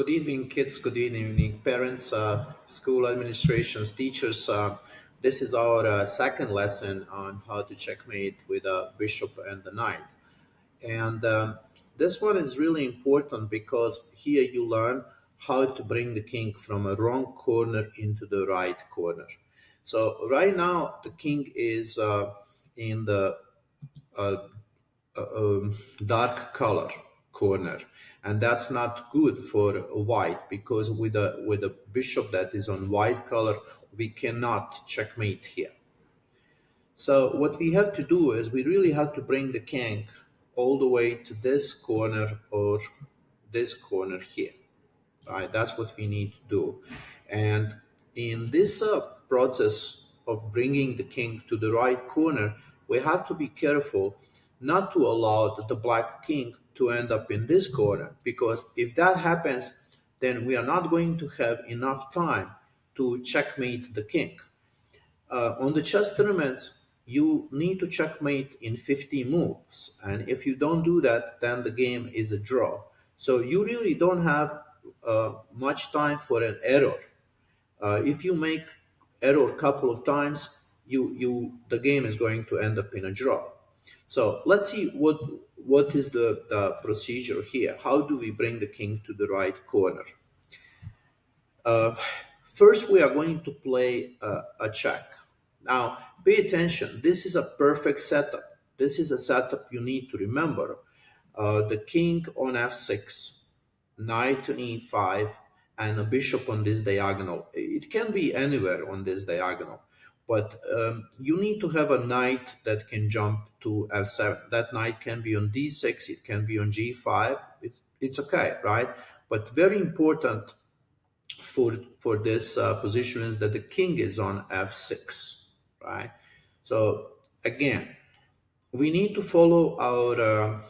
Good evening, kids. Good evening, parents, uh, school administrations, teachers. Uh, this is our uh, second lesson on how to checkmate with a bishop and the knight. And um, this one is really important because here you learn how to bring the king from a wrong corner into the right corner. So right now the king is uh, in the uh, uh, um, dark color corner. And that's not good for white because with a with a bishop that is on white color we cannot checkmate here. So what we have to do is we really have to bring the king all the way to this corner or this corner here. Right? That's what we need to do. And in this uh, process of bringing the king to the right corner we have to be careful not to allow the black king to end up in this corner because if that happens, then we are not going to have enough time to checkmate the king. Uh, on the chess tournaments, you need to checkmate in 50 moves. And if you don't do that, then the game is a draw. So you really don't have uh, much time for an error. Uh, if you make error a couple of times, you, you, the game is going to end up in a draw. So let's see what what is the, the procedure here? How do we bring the king to the right corner? Uh, first, we are going to play a, check. Now, pay attention. This is a perfect setup. This is a setup you need to remember. Uh, the king on f6, knight on e5, and a bishop on this diagonal. It can be anywhere on this diagonal. But um, you need to have a knight that can jump to f7. That knight can be on d6, it can be on g5. It, it's okay, right? But very important for for this uh, position is that the king is on f6, right? So again, we need to follow our, uh,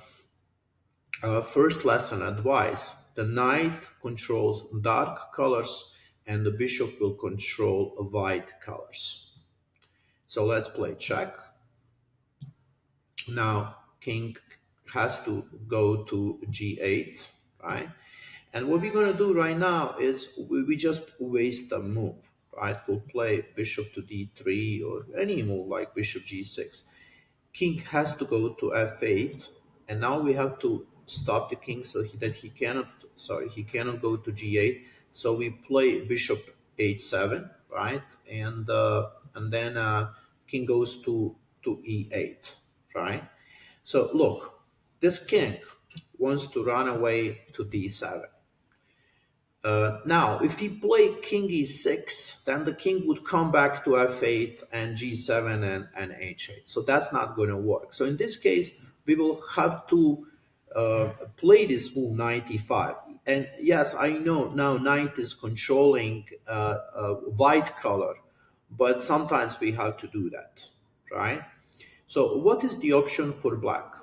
our first lesson advice. The knight controls dark colors and the bishop will control white colors. So let's play check. Now king has to go to g8, right? And what we're going to do right now is we, just waste a move, right? We'll play bishop to d3 or any move like bishop g6. King has to go to f8, and now we have to stop the king so he, that he cannot, sorry, he cannot go to g8. So we play bishop h7, right? And uh, and then uh, king goes to, to e8, right? So look, this king wants to run away to d7. Uh, now, if he play king e6, then the king would come back to f8 and g7 and, and h8. So that's not going to work. So in this case, we will have to uh, play this move knight e5. And yes, I know now knight is controlling uh, uh white color, but sometimes we have to do that, right? So what is the option for black?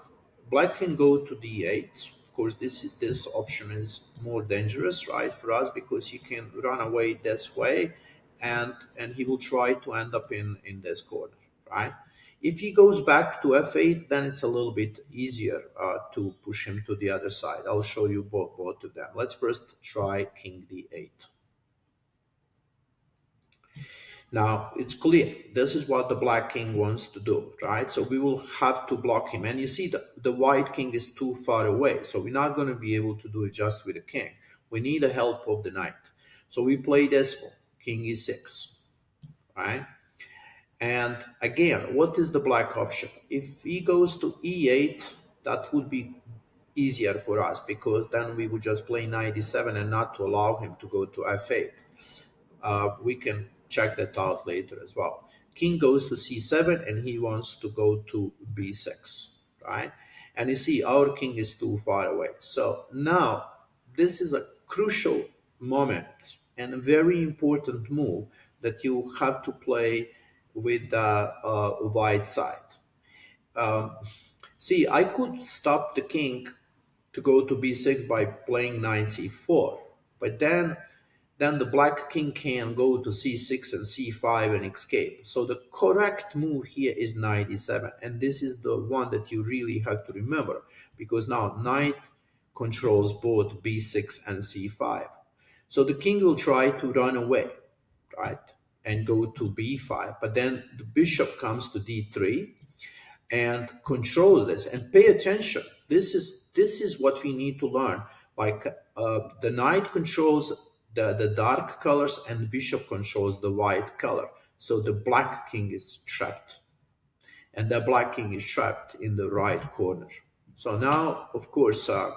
Black can go to d8. Of course, this, this option is more dangerous, right, for us because he can run away this way and, and he will try to end up in, in this corner, right? If he goes back to f8, then it's a little bit easier uh, to push him to the other side. I'll show you both, both of them. Let's first try king d8. Now, it's clear this is what the black king wants to do, right? So we will have to block him. And you see the, the white king is too far away. So we're not going to be able to do it just with the king. We need the help of the knight. So we play this one, king e6, right? And again, what is the black option? If he goes to e8, that would be easier for us because then we would just play knight e7 and not to allow him to go to f8. Uh, we can check that out later as well. King goes to c7 and he wants to go to b6, right? And you see our king is too far away. So now this is a crucial moment and a very important move that you have to play with the uh, white side. Um, see, I could stop the king to go to b6 by playing knight c4, but then then the black king can go to c6 and c5 and escape. So the correct move here is knight e7. And this is the one that you really have to remember because now knight controls both b6 and c5. So the king will try to run away, right, and go to b5. But then the bishop comes to d3 and controls this. And pay attention. This is this is what we need to learn. Like uh, the knight controls the, the dark colors and bishop controls the white color. So the black king is trapped. And the black king is trapped in the right corner. So now, of course, uh,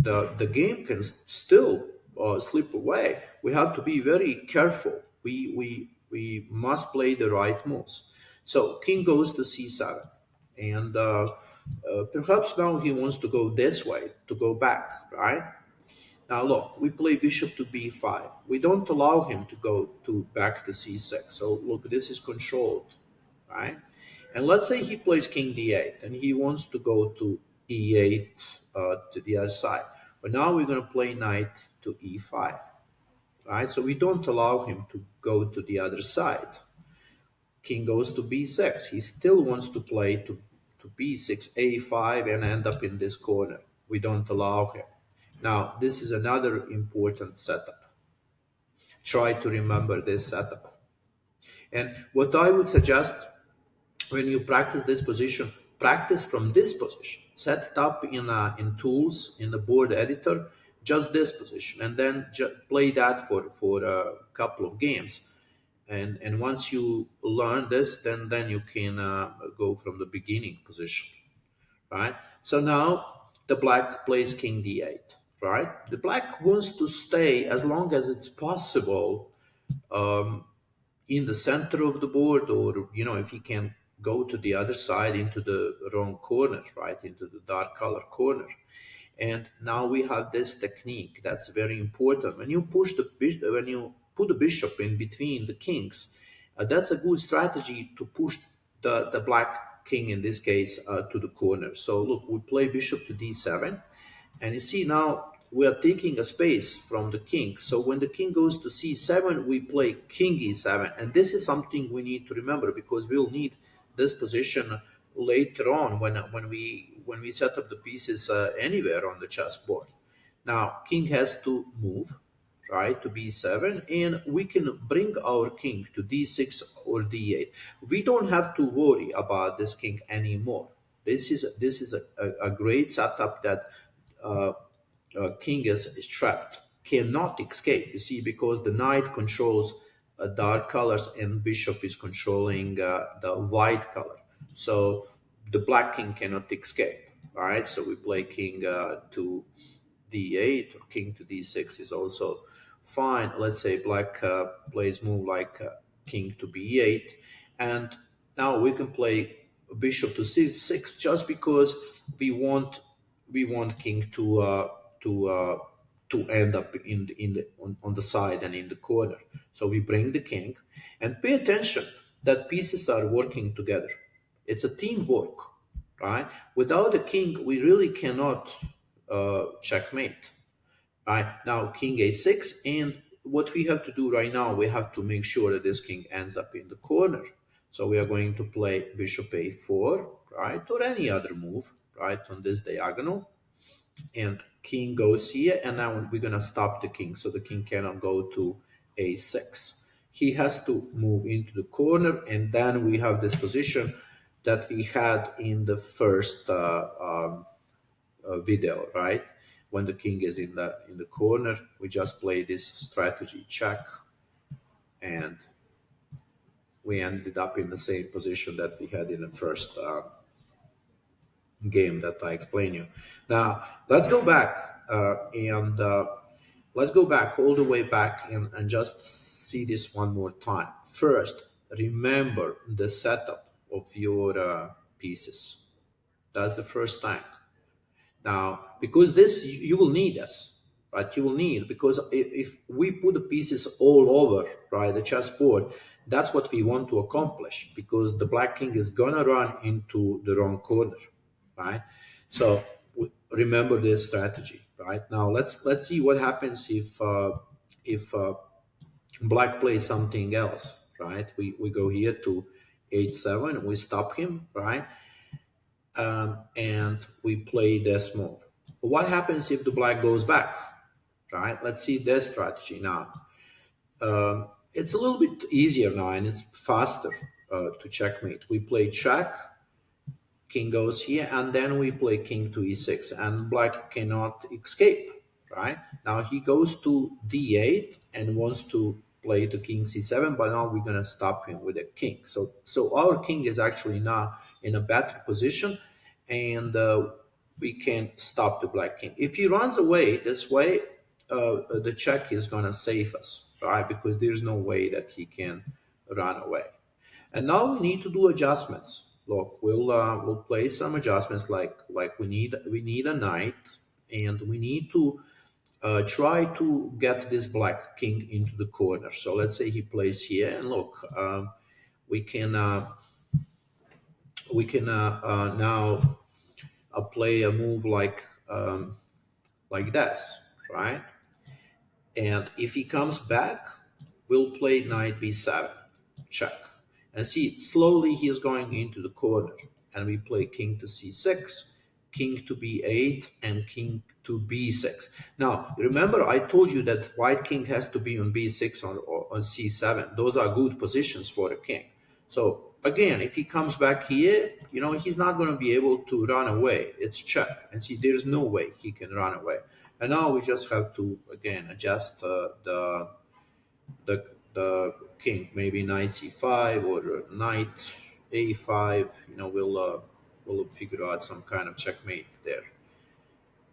the, the game can still uh, slip away. We have to be very careful. We, we, we must play the right moves. So king goes to c7. And uh, uh, perhaps now he wants to go this way, to go back, right? Now look, we play bishop to b5. We don't allow him to go to back to c6. So look, this is controlled, right? And let's say he plays king d8 and he wants to go to e8 uh, to the other side. But now we're going to play knight to e5, right? So we don't allow him to go to the other side. King goes to b6. He still wants to play to, to b6, a5, and end up in this corner. We don't allow him. Now, this is another important setup. Try to remember this setup. And what I would suggest when you practice this position, practice from this position. Set it up in, uh, in tools, in the board editor, just this position, and then play that for, for a couple of games. And, and once you learn this, then, then you can uh, go from the beginning position, right? So now the black plays king d8 right? The black wants to stay as long as it's possible um, in the center of the board, or you know, if he can go to the other side into the wrong corner, right, into the dark color corner. And now we have this technique that's very important. When you push the bishop, when you put the bishop in between the kings, uh, that's a good strategy to push the the black king in this case uh, to the corner. So look, we play bishop to d7 and you see now we are taking a space from the king. So when the king goes to c7, we play king e7. And this is something we need to remember because we'll need this position later on when, when, we, when we set up the pieces uh, anywhere on the chessboard. Now, king has to move, right, to b7, and we can bring our king to d6 or d8. We don't have to worry about this king anymore. This is, this is a, a, a great setup that uh, uh, king is, is, trapped, cannot escape, you see, because the knight controls uh, dark colors and bishop is controlling uh, the white color. So the black king cannot escape, all right? So we play king uh, to d8 or king to d6 is also fine. Let's say black uh, plays move like uh, king to b8. And now we can play bishop to c6 just because we want we want king to uh, to uh, to end up in the, in the on, on the side and in the corner. So we bring the king and pay attention that pieces are working together. It's a teamwork, right? Without the king, we really cannot uh, checkmate. Right now, king a6, and what we have to do right now, we have to make sure that this king ends up in the corner. So we are going to play bishop a4, right, or any other move, right, on this diagonal, and king goes here, and now we're to stop the king, so the king cannot go to a6. He has to move into the corner, and then we have this position that we had in the first uh, um, uh, video, right? When the king is in the in the corner, we just play this strategy check, and we ended up in the same position that we had in the first uh, game that I explain you. Now, let's go back uh, and uh, let's go back all the way back and, and just see this one more time. First, remember the setup of your uh, pieces. That's the first thing. Now, because this, you will need this, right? You will need, because if, if we put the pieces all over, right, the chessboard, that's what we want to accomplish because the black king is gonna run into the wrong corner right? So remember this strategy, right? Now let's let's see what happens if uh, if uh, black plays something else, right? We we go here to h7, we stop him, right? Um, and we play this move. what happens if the black goes back? Right? Let's see this strategy now. Um, it's a little bit easier now and it's faster uh, to checkmate. We play check, king goes here, and then we play king to e6, and black cannot escape, right? Now he goes to d8 and wants to play to king c7, but now we're gonna stop him with a king. So, so our king is actually now in a better position, and uh, we can stop the black king. If he runs away this way, uh, the check is gonna save us, right? Because there's no way that he can run away. And now we need to do adjustments look, we'll uh, we'll play some adjustments like like we need we need a knight and we need to uh, try to get this black king into the corner. So let's say he plays here and look, um, we can uh, we can uh, uh, now uh, play a move like um, like this, right? And if he comes back, we'll play knight b7, check. And see, slowly he is going into the corner. And we play king to c6, king to b8, and king to b6. Now, remember I told you that white king has to be on b6 or, on c7. Those are good positions for the king. So again, if he comes back here, you know, he's not going to be able to run away. It's check. And see, there's no way he can run away. And now we just have to, again, adjust uh, the, the, the king, maybe knight c5 or knight a5. You know, we'll uh, we'll figure out some kind of checkmate there.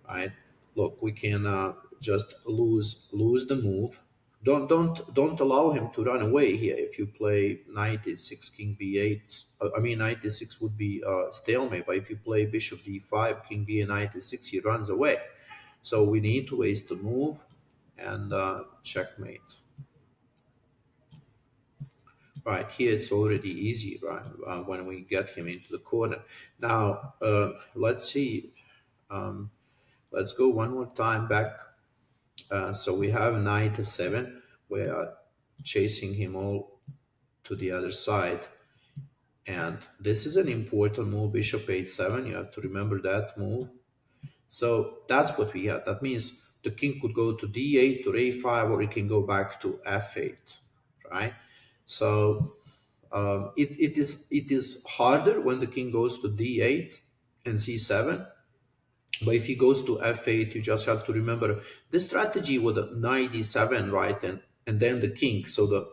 Right? Look, we can uh, just lose lose the move. Don't don't don't allow him to run away here. If you play knight e6, king b8, uh, I mean knight e6 would be uh, stalemate. But if you play bishop d5, king b, and knight e6, he runs away. So we need to waste the move and uh, checkmate right here it's already easy right uh, when we get him into the corner. Now uh, let's see um, let's go one more time back. Uh, so we have knight to seven. We are chasing him all to the other side. And this is an important move bishop h7 you have to remember that move. So that's what we have. That means the king could go to d8 or a5 or he can go back to f8 right so um, it, it is it is harder when the king goes to d8 and c7. But if he goes to f8, you just have to remember the strategy with the knight d7, right? And and then the king. So the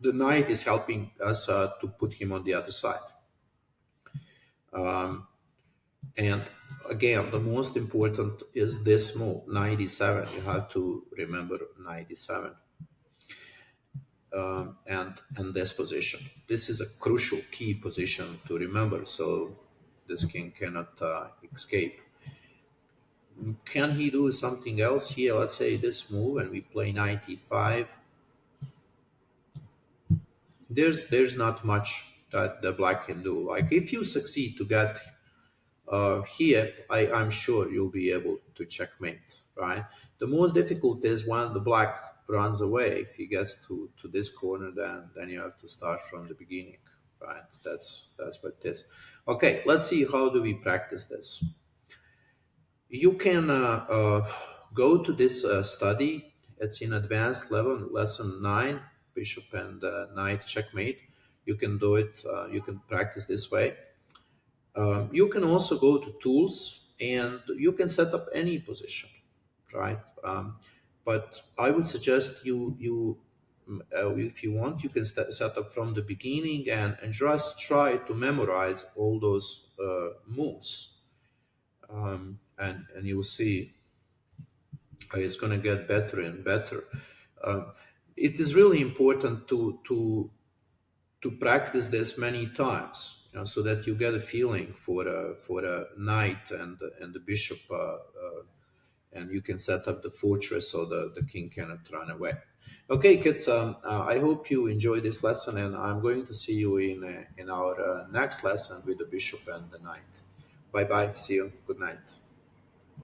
the knight is helping us uh, to put him on the other side. Um, and again, the most important is this move, knight e7. You have to remember knight e7. Um, and and this position. This is a crucial key position to remember. So this king cannot uh, escape. Can he do something else here? Let's say this move, and we play knight e5. There's there's not much that the black can do. Like if you succeed to get uh, here, I, I'm sure you'll be able to checkmate, right? The most difficult is when the black runs away. If he gets to, to this corner, then then you have to start from the beginning, right? That's that's what it is. Okay, let's see how do we practice this. You can uh, uh, go to this uh, study. It's in advanced level, lesson nine, bishop and uh, knight checkmate. You can do it. Uh, you can practice this way. Um, you can also go to tools and you can set up any position, right? Um, but I would suggest you you mm, uh, if you want you can set up from the beginning and, and just try to memorize all those uh, moves. Um, and and you'll see it's going to get better and better. Uh, it is really important to to to practice this many times you know, so that you get a feeling for a for a knight and and the bishop uh, uh, and you can set up the fortress so the, the king cannot run away. Okay, kids, um, uh, I hope you enjoyed this lesson, and I'm going to see you in, uh, in our uh, next lesson with the bishop and the knight. Bye-bye. See you. Good night.